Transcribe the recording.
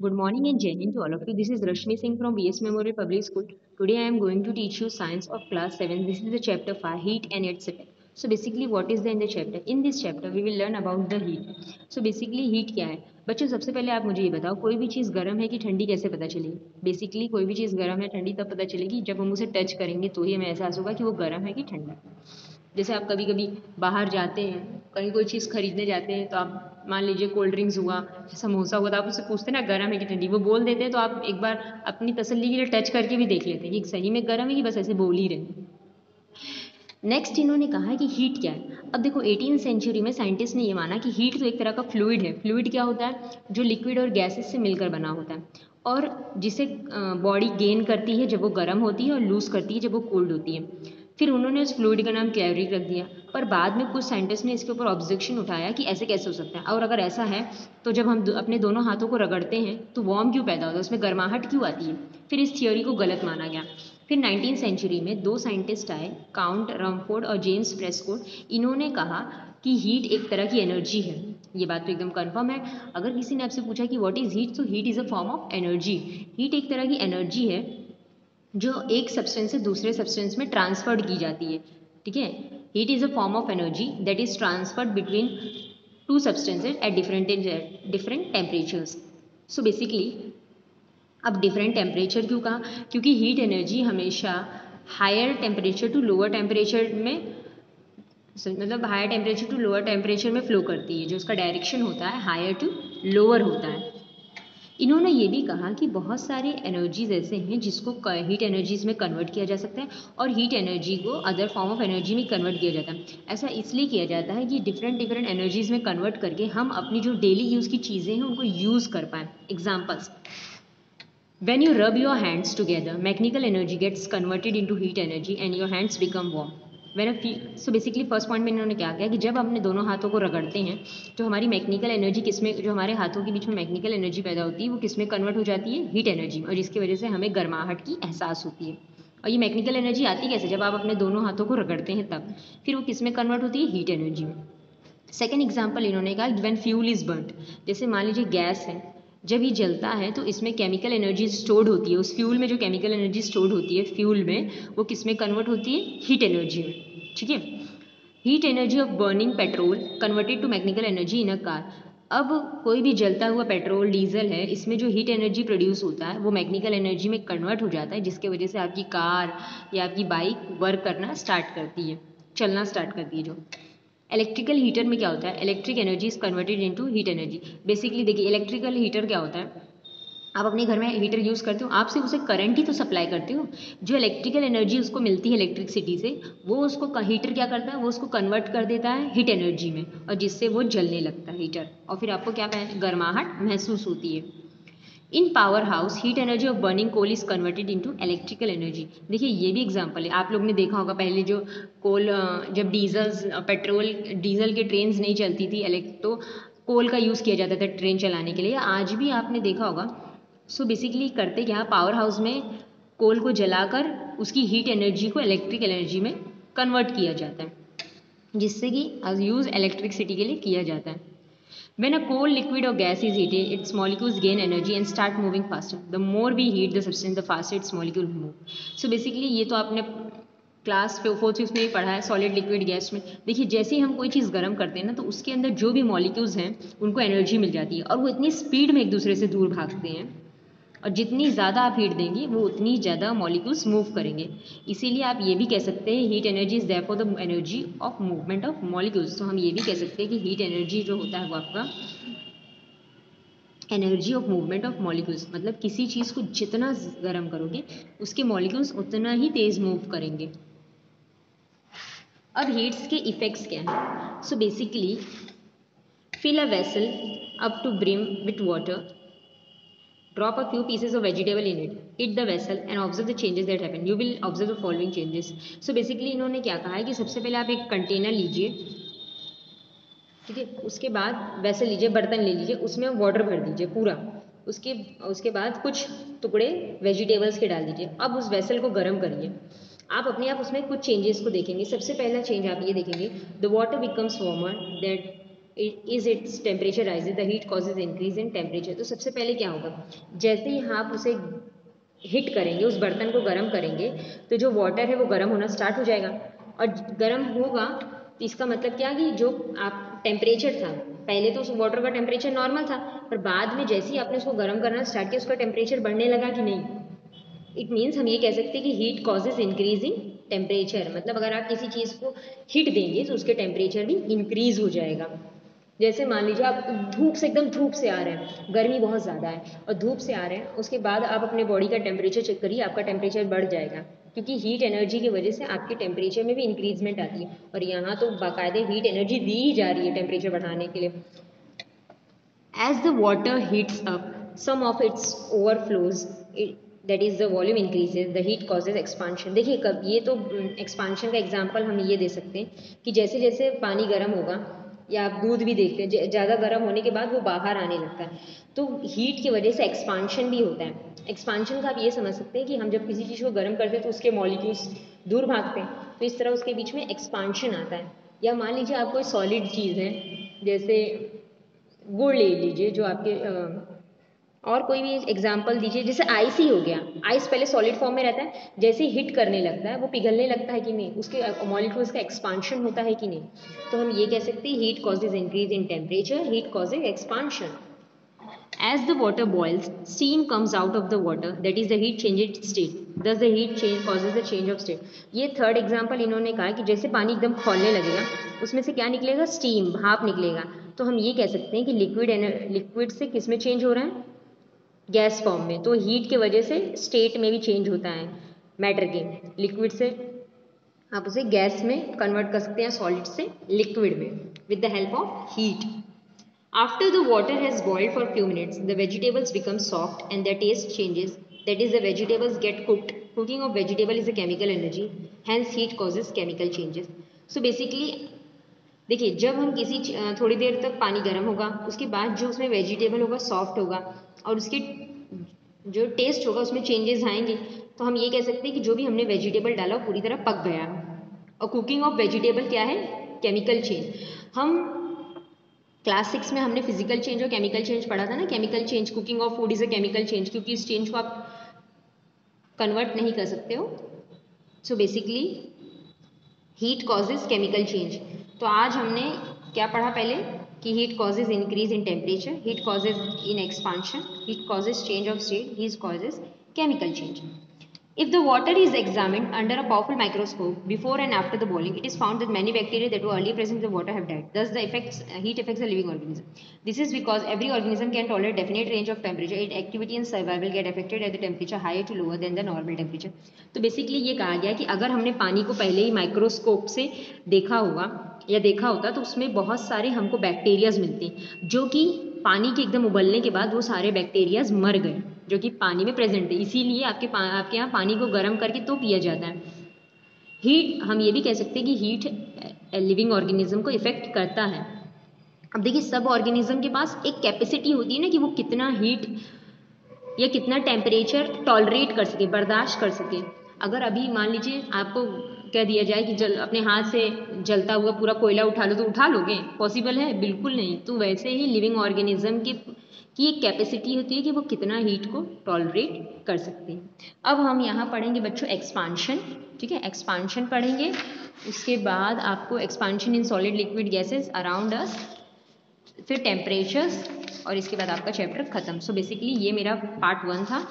Good morning and Jai Hind to all of you. This is Rashmi Singh from BS Memorial Public School. Today I am going to teach you science of class 7. This is the chapter 5 heat and its effect. So basically what is there in the chapter? In this chapter we will learn about the heat. So basically heat क्या है बच्चों सबसे पहले आप मुझे ये बताओ कोई भी चीज़ गर्म है कि ठंडी कैसे पता चलेगी बेसिकली कोई भी चीज़ गर्म है ठंडी तब पता चलेगी जब हम उसे टच करेंगे तो ही हमें एहसास होगा कि वो गर्म है कि ठंडा जैसे आप कभी कभी बाहर जाते हैं कहीं कोई चीज़ खरीदने जाते हैं तो आप मान लीजिए कोल्ड ड्रिंक्स हुआ समोसा हुआ तो आप उससे पूछते हैं ना, गर्म है कि ठंडी? वो बोल देते हैं तो आप एक बार अपनी तसल्ली के लिए टच करके भी देख लेते हैं कि सही में गर्म है कि बस ऐसे बोल ही रहे नेक्स्ट इन्होंने कहा कि हीट क्या है। अब देखो एटीन सेंचुरी में साइंटिस्ट ने ये माना कि हीट तो एक तरह का फ्लूइड है। फ्लूड क्या होता है? जो लिक्विड और गैसेस से मिलकर बना होता है। और जिसे बॉडी गेन करती है जब वो गर्म होती है और लूज़ करती है जब वो कोल्ड होती है। फिर उन्होंने उस फ्लूड का नाम क्लैरिक रख दिया। पर बाद में कुछ साइंटिस्ट ने इसके ऊपर ऑब्जेक्शन उठाया कि ऐसे कैसे हो सकता है? और अगर ऐसा है तो जब हम अपने दोनों हाथों को रगड़ते हैं तो वॉर्म क्यों पैदा होता है? उसमें गर्माहट क्यों आती है? फिर इस थियोरी को गलत माना गया। फिर नाइनटीन सेंचुरी में दो साइंटिस्ट आए काउंट रमफोर्ड और जेम्स प्रेस्कोट इन्होंने कहा कि हीट एक तरह की एनर्जी है। ये बात तो एकदम कन्फर्म है। अगर किसी ने आपसे पूछा कि व्हाट इज़ हीट तो heat is a form of energy heat एक तरह की एनर्जी है जो एक सब्सटेंस से दूसरे सब्सटेंस में ट्रांसफर्ड की जाती है, ठीक है? Heat is a form of energy that is transferred between two substances at different different temperatures so basically अब डिफरेंट टेम्परेचर क्यों कहा? क्योंकि हीट एनर्जी हमेशा higher temperature to lower temperature में मतलब higher temperature to lower temperature में flow करती है, जो उसका डायरेक्शन होता है हायर टू लोअर होता है। इन्होंने ये भी कहा कि बहुत सारे एनर्जीज ऐसे हैं जिसको हीट एनर्जीज में कन्वर्ट किया जा सकता है और हीट एनर्जी को अदर फॉर्म ऑफ़ एनर्जी में कन्वर्ट किया जाता है। ऐसा इसलिए किया जाता है कि डिफरेंट डिफरेंट एनर्जीज में कन्वर्ट करके हम अपनी जो डेली यूज़ की चीज़ें हैं उनको यूज़ कर पाएँ। Examples When you rub your hands together, mechanical energy gets converted into heat energy and your hands become warm. When uh so basically first point में इन्होंने क्या किया कि जब अपने दोनों हाथों को रगड़ते हैं तो हमारी मैकेनिकल एनर्जी किसमें जो हमारे हाथों के बीच में मैकेनिकल एनर्जी पैदा होती है, वो किसमें कन्वर्ट हो जाती है? हीट एनर्जी में। और जिसकी वजह से हमें गर्माहट की एहसास होती है। और ये मैकेनिकल एनर्जी आती कैसे? जब आप अपने दोनों हाथों को रगड़ते हैं तब, फिर वो किसमें कन्वर्ट होती है? हीट एनर्जी में। सेकेंड एग्ज़ाम्पल इन्होंने कहा वैन फ्यूल इज़ बर्ट जैसे मान लीजिए गैस है जब ये जलता है तो इसमें केमिकल एनर्जी स्टोर्ड होती है। उस फ्यूल में जो केमिकल एनर्जी स्टोर्ड होती है फ्यूल में, वो किसमें कन्वर्ट होती है? हीट एनर्जी में। ठीक है? Heat energy of burning petrol converted to mechanical energy in a car अब कोई भी जलता हुआ पेट्रोल डीजल है, इसमें जो हीट एनर्जी प्रोड्यूस होता है, वो मैकेनिकल एनर्जी में कन्वर्ट हो जाता है, जिसके वजह से आपकी कार या आपकी बाइक वर्क करना स्टार्ट करती है। चलना स्टार्ट करती है जो। इलेक्ट्रिकल हीटर में क्या होता है? Electric energy is converted into heat energy basically देखिए इलेक्ट्रिकल हीटर क्या होता है? आप अपने घर में हीटर यूज़ करते हो, आप सिर्फ़ उसे करंट ही तो सप्लाई करते हो। जो इलेक्ट्रिकल एनर्जी उसको मिलती है इलेक्ट्रिसिटी से, वो उसको हीटर क्या करता है? वो उसको कन्वर्ट कर देता है हीट एनर्जी में, और जिससे वो जलने लगता है हीटर और फिर आपको क्या गर्माहट महसूस होती है। In power house heat energy of burning coal is converted into electrical energy देखिए, ये भी एग्जांपल है। आप लोग ने देखा होगा पहले जो कोल जब डीजल्स पेट्रोल डीजल के ट्रेन नहीं चलती थी तो कोल का यूज़ किया जाता था ट्रेन चलाने के लिए। आज भी आपने देखा होगा। सो so बेसिकली करते क्या? पावर हाउस में कोल को जलाकर उसकी हीट एनर्जी को इलेक्ट्रिक एनर्जी में कन्वर्ट किया जाता है। जिससे कि यूज़ इलेक्ट्रिसिटी के लिए किया जाता है। When a cold liquid or gas is heated, its molecules gain energy and start moving faster. The more we heat the substance, the faster its molecule move. So basically ये तो आपने class fourth fifth में ही पढ़ा है solid liquid gas में देखिए जैसे ही हम कोई चीज़ गर्म करते हैं ना तो उसके अंदर जो भी मॉलिक्यूल्स हैं उनको एनर्जी मिल जाती है और वो इतनी स्पीड में एक दूसरे से दूर भागते हैं और जितनी ज़्यादा आप हीट देंगी, वो उतनी ज़्यादा मॉलिक्यूल्स मूव करेंगे। इसीलिए आप ये भी कह सकते हैं heat energy is for the energy of movement of molecules तो हम ये भी कह सकते हैं कि हीट एनर्जी जो होता है वो आपका energy of movement of molecules मतलब किसी चीज़ को जितना गर्म करोगे, उसके मॉलिक्यूल्स उतना ही तेज़ मूव करेंगे। अब हीट्स के इफ़ेक्ट्स क्या हैं? So basically fill a vessel up to brim with water Drop a few pieces of vegetable in it. Hit the vessel and observe the changes that happen. You will observe the following changes. So basically इन्होंने क्या कहा है कि सबसे पहले आप एक container लीजिए, ठीक है उसके बाद वेसल लीजिए, बर्तन ले लीजिए, उसमें वाटर भर दीजिए पूरा उसके उसके बाद कुछ टुकड़े वेजिटेबल्स के डाल दीजिए अब उस वेसल को गर्म करिए आप अपने आप उसमें कुछ चेंजेस को देखेंगे सबसे पहला चेंज आप ये देखेंगे the water becomes warmer that is its temperature rise the heat causes increase in temperature तो सबसे पहले क्या होगा? जैसे ही आप उसे हिट करेंगे, उस बर्तन को गर्म करेंगे तो जो वाटर है वो गर्म होना स्टार्ट हो जाएगा। और गर्म होगा तो इसका मतलब क्या कि जो आप टेम्परेचर था, पहले तो उस वाटर का टेम्परेचर नॉर्मल था, पर बाद में जैसे ही आपने उसको गर्म करना स्टार्ट किया, उसका टेम्परेचर बढ़ने लगा कि नहीं? इट मीन्स हम ये कह सकते हैं कि हीट कॉजेज इंक्रीजिंग टेम्परेचर मतलब अगर आप किसी चीज़ को हीट देंगे तो उसके टेम्परेचर भी इंक्रीज हो जाएगा। जैसे मान लीजिए आप धूप से एकदम धूप से आ रहे हैं, गर्मी बहुत ज़्यादा है और धूप से आ रहे हैं, उसके बाद आप अपने बॉडी का टेम्परेचर चेक करिए, आपका टेम्परेचर बढ़ जाएगा। क्योंकि हीट एनर्जी की वजह से आपके टेम्परेचर में भी इंक्रीजमेंट आती है। और यहाँ तो बाकायदे हीट एनर्जी दी ही जा रही है टेम्परेचर बढ़ाने के लिए। As the water heats up some of its overflows that is the volume increases the heat causes expansion देखिए कब, ये तो एक्सपांशन का एग्ज़ाम्पल हम ये दे सकते हैं कि जैसे जैसे पानी गर्म होगा या आप दूध भी देखते हैं ज़्यादा गर्म होने के बाद वो बाहर आने लगता है। तो हीट की वजह से एक्सपांशन भी होता है। एक्सपांशन का आप ये समझ सकते हैं कि हम जब किसी चीज़ को गर्म करते हैं तो उसके मॉलिक्यूल्स दूर भागते हैं। तो इस तरह उसके बीच में एक्सपांशन आता है। या मान लीजिए आप कोई सॉलिड चीज़ है, जैसे गुड़ ले लीजिए, जो आपके और कोई भी एग्ज़ाम्पल दीजिए जैसे आइस ही हो गया। आइस पहले सॉलिड फॉर्म में रहता है जैसे हिट करने लगता है वो पिघलने लगता है कि नहीं? उसके मॉलिक्यूल्स का एक्सपांशन होता है कि नहीं? तो हम ये कह सकते हैं heat causes increase in temperature heat causes expansion As the water boils, steam comes out of the water, that is the heat changes state. Thus the heat change causes the change of state. ये third example इन्होंने कहा कि जैसे पानी एकदम खोलने लगेगा उसमें से क्या निकलेगा? स्टीम भाप निकलेगा। तो हम ये कह सकते हैं कि लिक्विड लिक्विड से किसमें चेंज हो रहा है? गैस फॉर्म में। तो हीट की वजह से स्टेट में भी चेंज होता है मैटर के। लिक्विड से आप उसे गैस में कन्वर्ट कर सकते हैं सॉलिड से लिक्विड में with the help of heat after the water has boiled for few minutes the vegetables become soft and the taste changes that is the vegetables get cooked cooking of vegetable is a chemical energy hence heat causes chemical changes so basically देखिए, जब हम किसी थोड़ी देर तक पानी गर्म होगा, उसके बाद जो उसमें वेजिटेबल होगा सॉफ्ट होगा और उसके जो टेस्ट होगा, उसमें चेंजेस आएँगे तो हम ये कह सकते हैं कि जो भी हमने वेजिटेबल डाला, वो पूरी तरह पक गया और कुकिंग ऑफ़ वेजिटेबल क्या है? केमिकल चेंज हम क्लास सिक्स में हमने फ़िज़िकल चेंज और केमिकल चेंज पढ़ा था ना? Chemical change cooking of food is a chemical change क्योंकि इस चेंज को आप कन्वर्ट नहीं कर सकते हो। So basically heat causes chemical change तो आज हमने क्या पढ़ा पहले? कि heat causes increase in temperature heat causes in expansion heat causes change of state heat causes chemical change if the water is examined under a powerful microscope before and after the boiling it is found that many bacteria that were present the water have died thus the effects heat affects a living organism this is because every organism can tolerate definite range of temperature it activity in survival get affected at the temperature high to lower then the normal temperature तो basically ये कहा गया कि अगर हमने पानी को पहले ही माइक्रोस्कोप से देखा हुआ या देखा होता तो उसमें बहुत सारे हमको बैक्टीरियाज मिलते हैं जो कि पानी के एकदम उबलने के बाद वो सारे बैक्टीरियाज मर गए जो कि पानी में प्रेजेंट है इसीलिए आपके पा, आपके यहाँ पानी को गर्म करके तो पिया जाता है। हीट हम ये भी कह सकते हैं कि हीट लिविंग ऑर्गेनिज्म को इफ़ेक्ट करता है। अब देखिए सब ऑर्गेनिज्म के पास एक कैपेसिटी होती है ना कि वो कितना हीट या कितना टेम्परेचर टॉलरेट कर सके बर्दाश्त कर सके। अगर अभी मान लीजिए आपको कह दिया जाए कि जल, अपने हाथ से जलता हुआ पूरा कोयला उठा लो तो उठा लोगे? पॉसिबल है? बिल्कुल नहीं। तो वैसे ही लिविंग ऑर्गेनिज्म की की एक कैपेसिटी होती है कि वो कितना हीट को टॉलरेट कर सकते हैं। अब हम यहाँ पढ़ेंगे बच्चों एक्सपांशन ठीक है? एक्सपांशन पढ़ेंगे। उसके बाद आपको expansion in solid liquid gases around us फिर टेम्परेचर्स और इसके बाद आपका चैप्टर ख़त्म। सो बेसिकली ये मेरा पार्ट वन था।